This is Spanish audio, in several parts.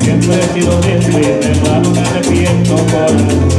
Siempre he sido desde, hermano, me arrepiento por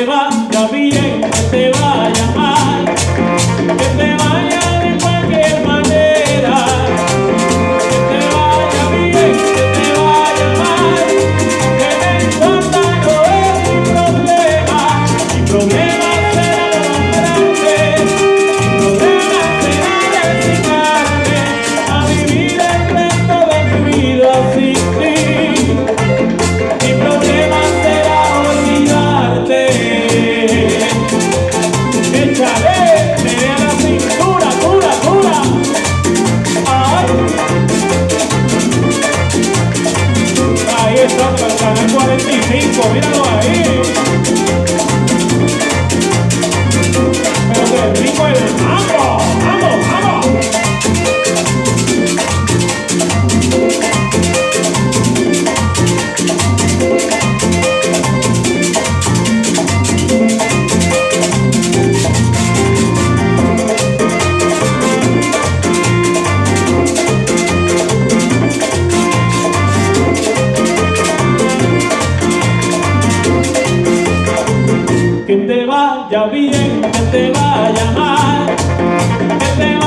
te va, Gabriel, no te vayas. chale, eh, me vea la cintura, dura, dura. Ay. Ahí está, el canal 45, míralo ahí. Pero qué rico el hambre. Ya bien, que te mal, que te